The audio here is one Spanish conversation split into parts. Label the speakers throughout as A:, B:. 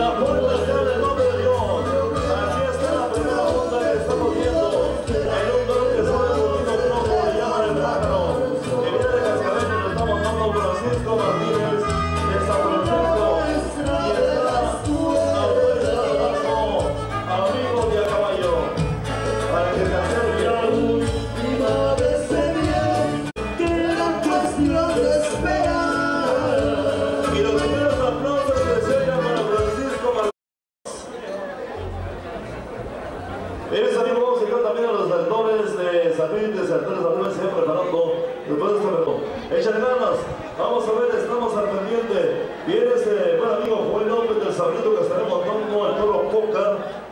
A: la puerta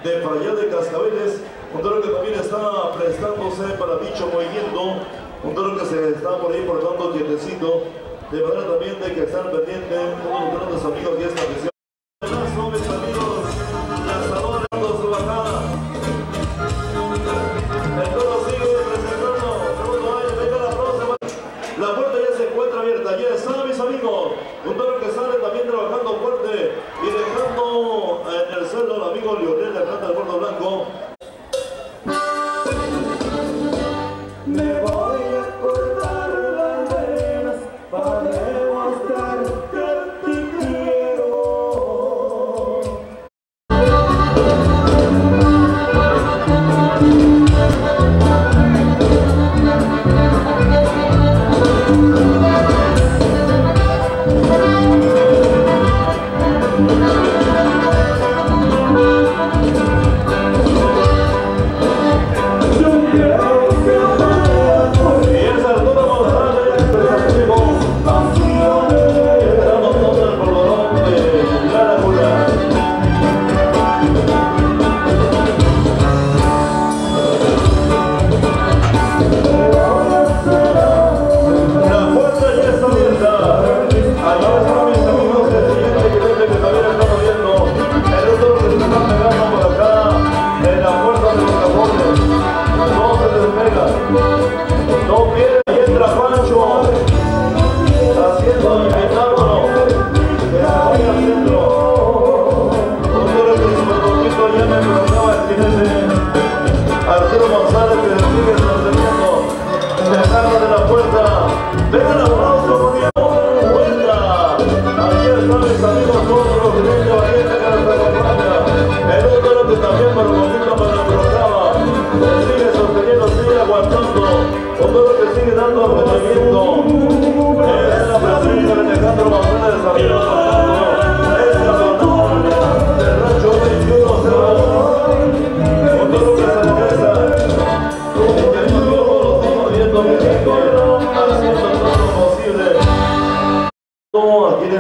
A: de para allá de Cascabeles, un toro que también está prestándose para dicho movimiento, un toro que se está por ahí portando quietecito, de manera también de que están pendientes unos grandes amigos de esta misión.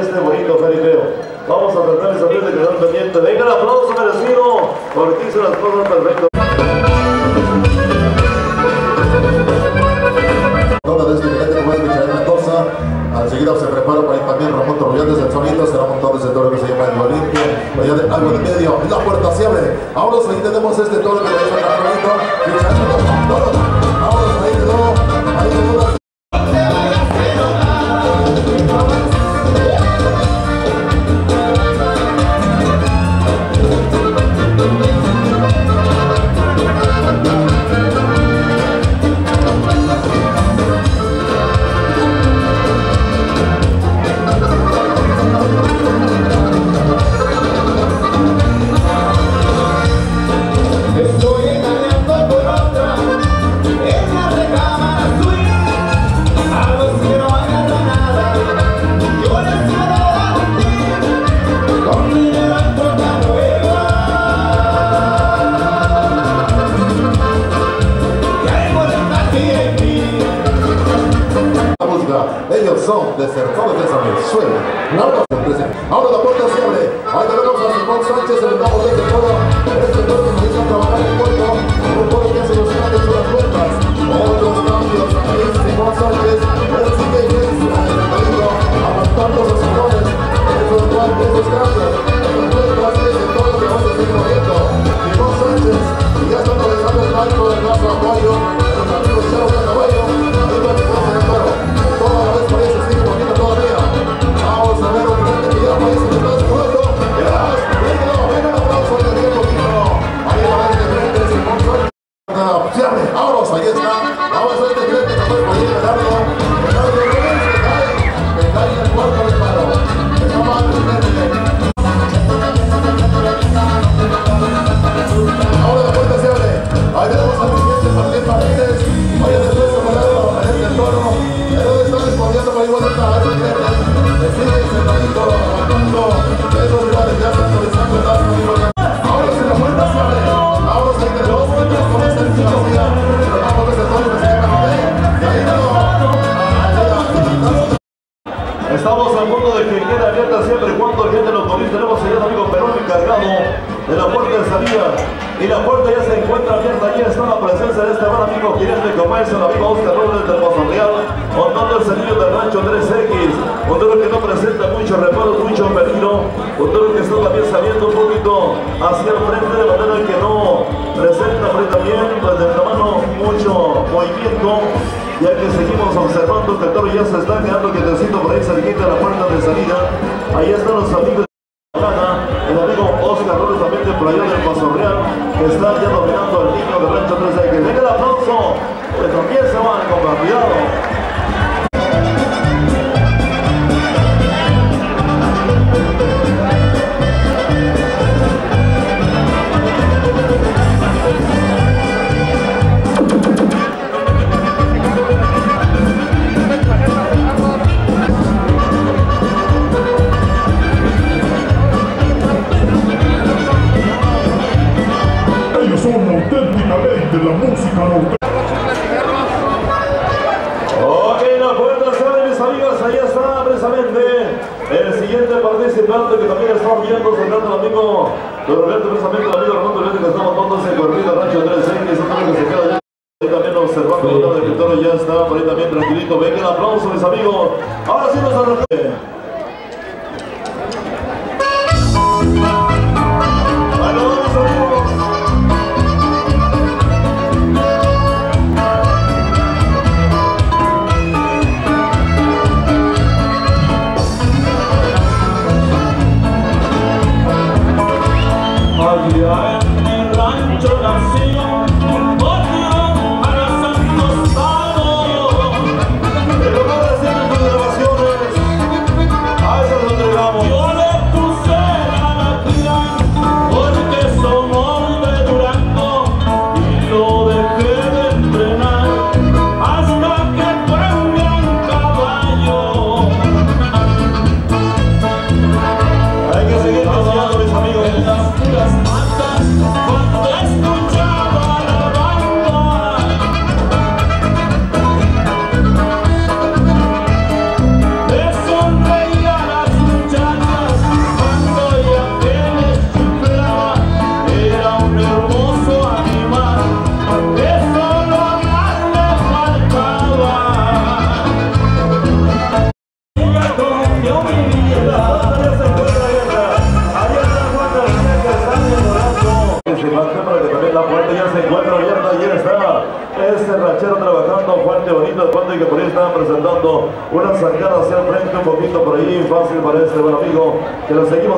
A: este bonito ferifeo. Vamos a tratar de salir de quedar pendiente. Venga el aplauso merecido, porque hizo las cosas perfectas.
B: Enseguida se prepara para ir también Ramón Torrillán desde el sonido, será montado ese toro que se llama el Olimpia, allá de algo en medio, la puerta se abre, ahora sí tenemos este toro que
C: lo hizo el
B: Ramón, muchachos, toros, ahora ahí de todo, ahí
A: de dijo, venga el aplauso mis amigos. Ahora sí nos arrancamos.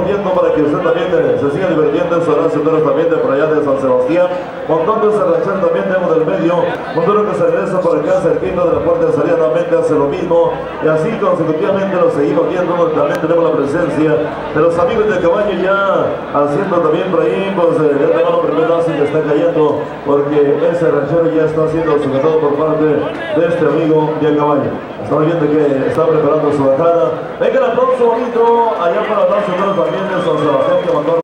A: viendo para que usted también se siga divirtiendo en su Horacio también de por allá de San Sebastián, montando ese rachera también tenemos del medio, Montero que se regresa por acá cerquita de la puerta de salida nuevamente hace lo mismo, y así consecutivamente lo seguimos viendo, también tenemos la presencia de los amigos de caballo ya haciendo también por ahí, pues eh, ya tenemos los primeros así que está cayendo, porque ese ranchero ya está siendo sujetado por parte de este amigo de caballo. Estamos viendo que está preparando su bajada. Venga el aplauso bonito allá para Blanco Menos Familias, San Sebastián que mandó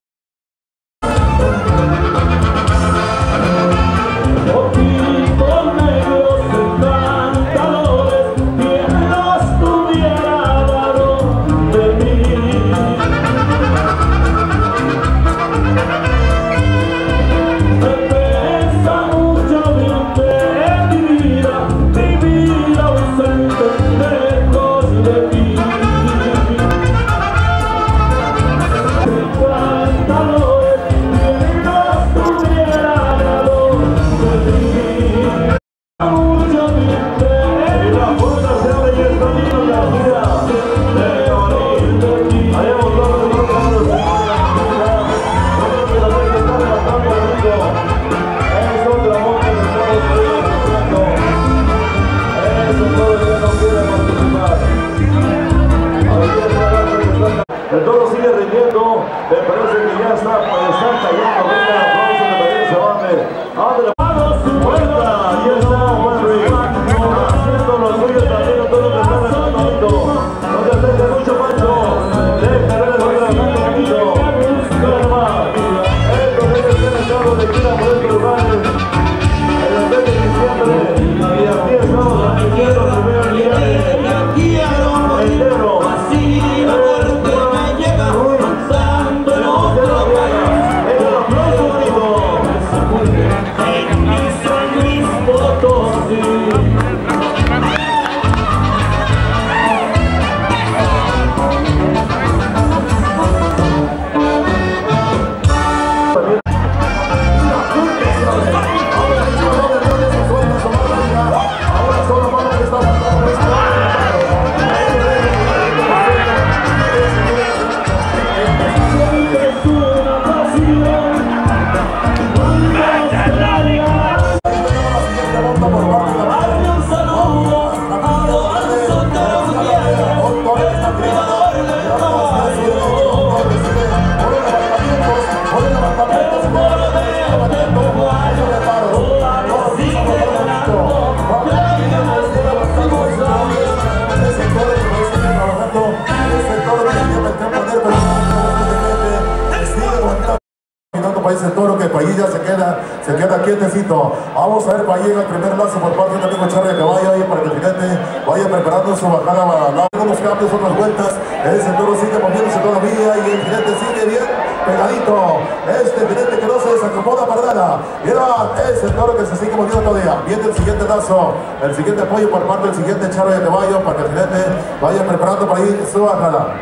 A: su
B: bajada para dar unos cambios, otras vueltas. Ese toro sigue moviéndose todavía y el jinete sigue bien pegadito. Este jinete que no se desacomoda para nada. Mira, es el toro que se sigue moviendo todavía. Viene el siguiente lazo, el siguiente apoyo por parte del siguiente Charlie de Caballo para que el jinete vaya preparando por ahí su bajada.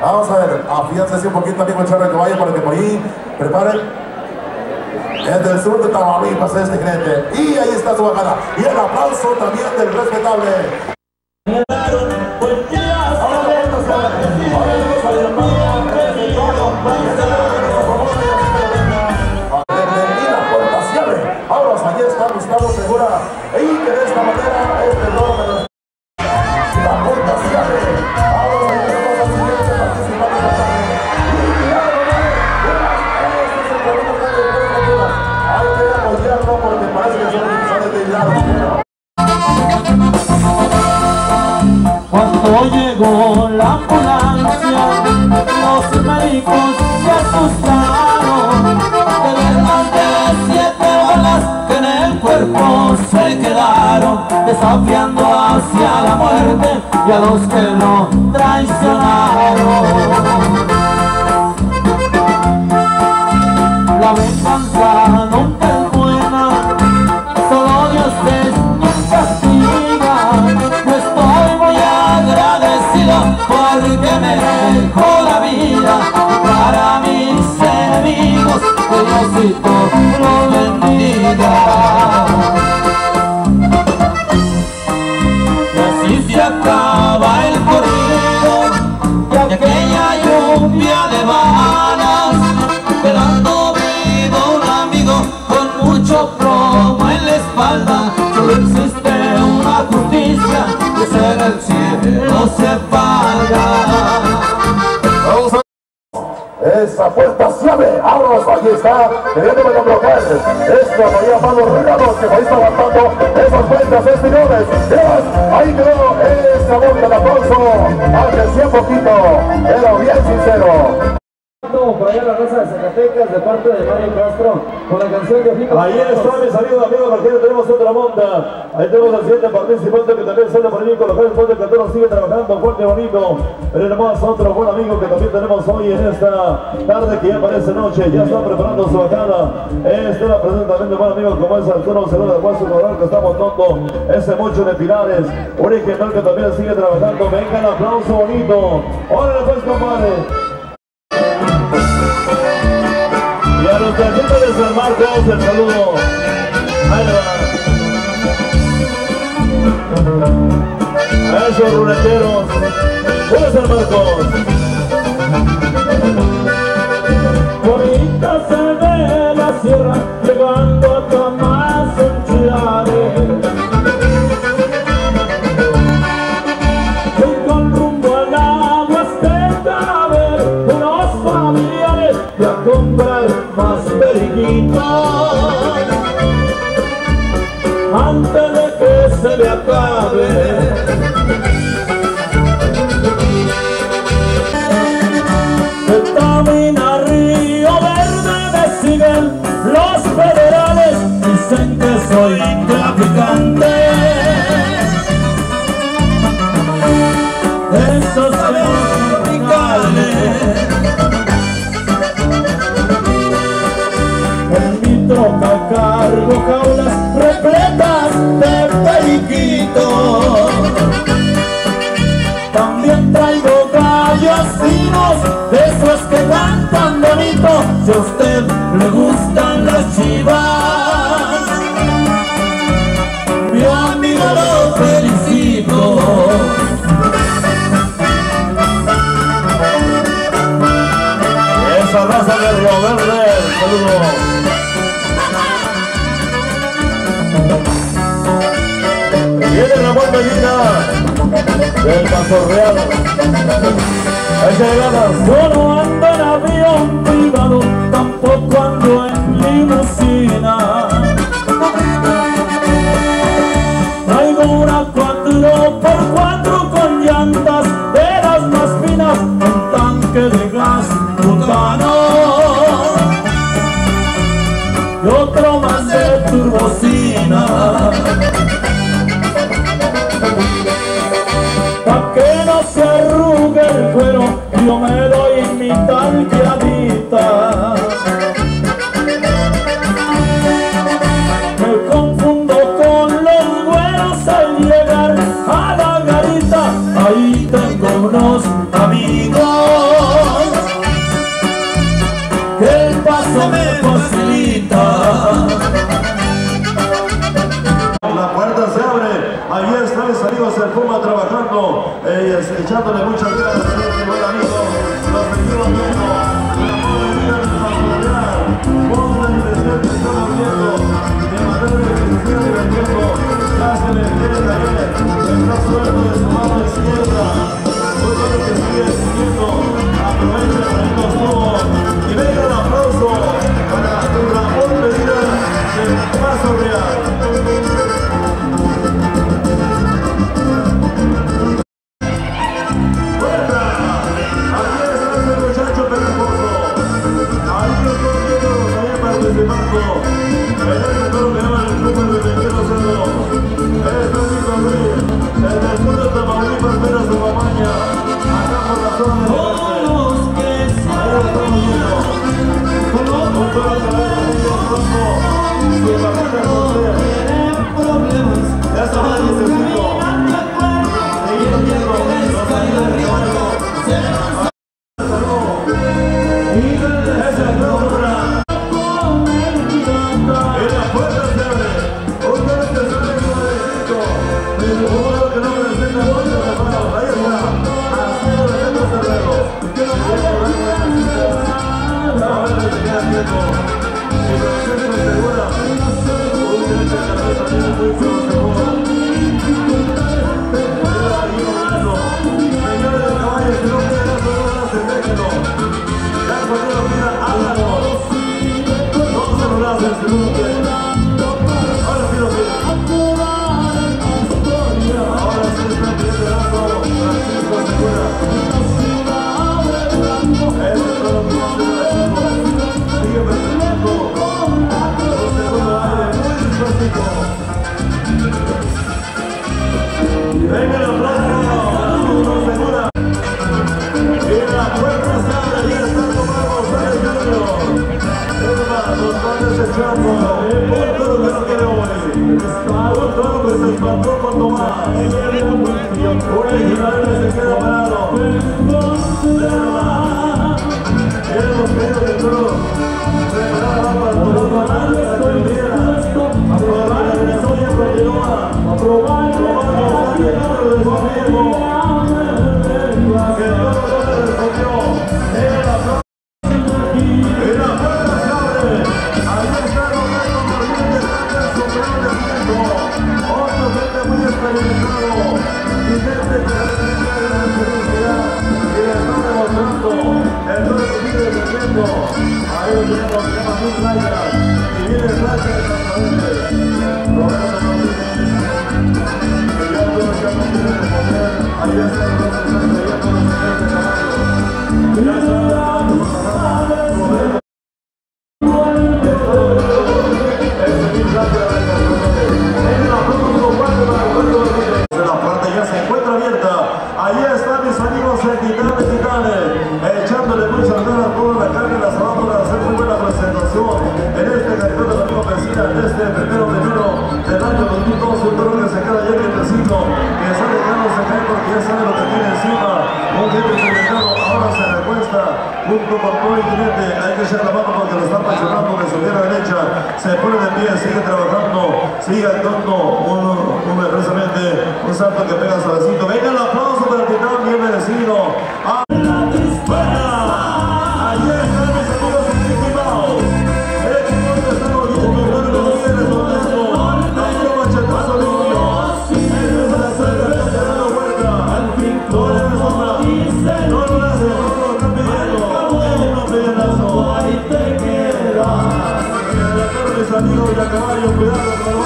B: Vamos a ver, afianzase un poquito amigo el Charlie de Caballo para que por ahí preparen desde el sur de Tamaulipas este jinete. Y ahí está su bajada. Y el aplauso también del respetable.
D: Pues desafiando hacia la muerte y a los que lo traicionaron. La venganza nunca es buena, solo Dios es castiga. Estoy muy agradecido porque me dejó la vida para mis enemigos, que Diosito lo bendiga.
B: Puerta abre, vámonos, allí está, queriéndome bloquear. Esto María Pablo Regalos, que ahí está aguantando esas vueltas espinones. Dios, ahí quedó esa vuelta de aplauso, aunque un poquito, pero bien sincero.
E: por allá la raza Zacatecas de parte de Mario Castro con la canción de Ojitos
A: Ahí está mis amigos, amigos, porque tenemos otra monta. Ahí tenemos al siguiente participante que también sale por allí con los jóvenes de Catero, sigue trabajando fuerte y bonito. Pero hermoso, otro buen amigo que también tenemos hoy en esta tarde que ya parece noche, ya está preparando su bacana. Este la presenta también un buen amigo como es Arturo Seguro de Hueso Corral que estamos tonto. Ese mucho de Pilares, original que también sigue trabajando. Venga el aplauso bonito. Órale pues, compadre. Tarjetas de San Marcos, el saludo. Ahí. A esos ruleteros. ¡Hola San Marcos!
D: Bonita se ve la sierra llegando si a usted le gustan las chivas. Mi amigo lo felicito.
A: Esa raza de Río Verde, saludo. Viene la buena línea del Real. Ahí se le ganas.
D: Yo no ando en avión privado, tampoco ando en limusina.
A: Señores amigos de Titanes Titanes, echándole muchas ganas por la carne, las rábalas, es muy buena presentación en este campeón de la Liga Mesina, en este primero primero del año 2012, un toro que se queda ya en el recinto, que sale ya no se cae porque ya sabe lo que tiene encima, un gente ahora se recuesta, junto con todo el jinete, hay que echar la mano presionando la salida derecha, se pone de pie, sigue trabajando, sigue dando un, un, un, un salto que pega a Venga el aplauso para el titán, bien merecido. Caballo, pedalo,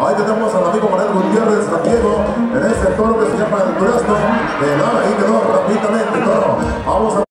A: Ahí
B: tenemos al amigo Manuel Gutiérrez Santiago en ese toro que se llama el durazno. De nada, ahí quedó rápidamente toro. Vamos a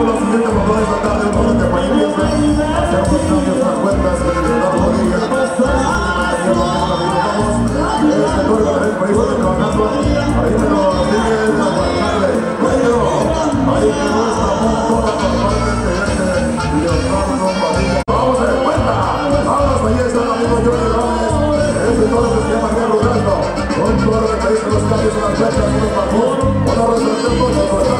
B: Agradecemos los siguientes motores esta tarde por la compañía. Hacemos nuestras cuentas de Este de trabajando. Ahí a ver el amigo país los cambios, una flecha, los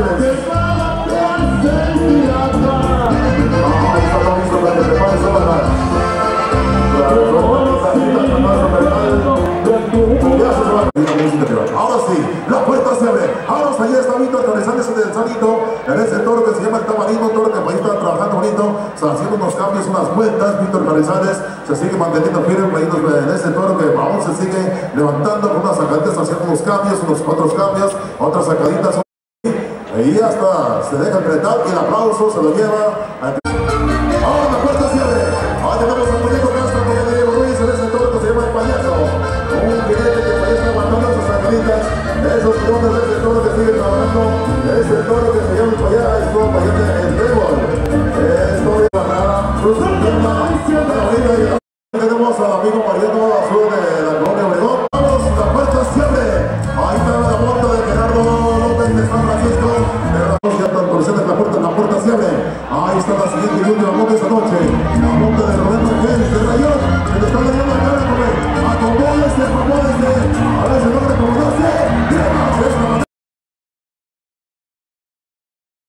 B: bonito, actualizándose del solito, en ese torque, se llama el Tabarino, un toro que está trabajando bonito, o sea, haciendo unos cambios, unas vueltas, Víctor Carizanes se sigue manteniendo firme en ese toro que aún se sigue levantando con unas sacaditas, haciendo unos cambios, unos otros cambios, otras sacaditas, y hasta se deja enfrentar y el aplauso se lo lleva.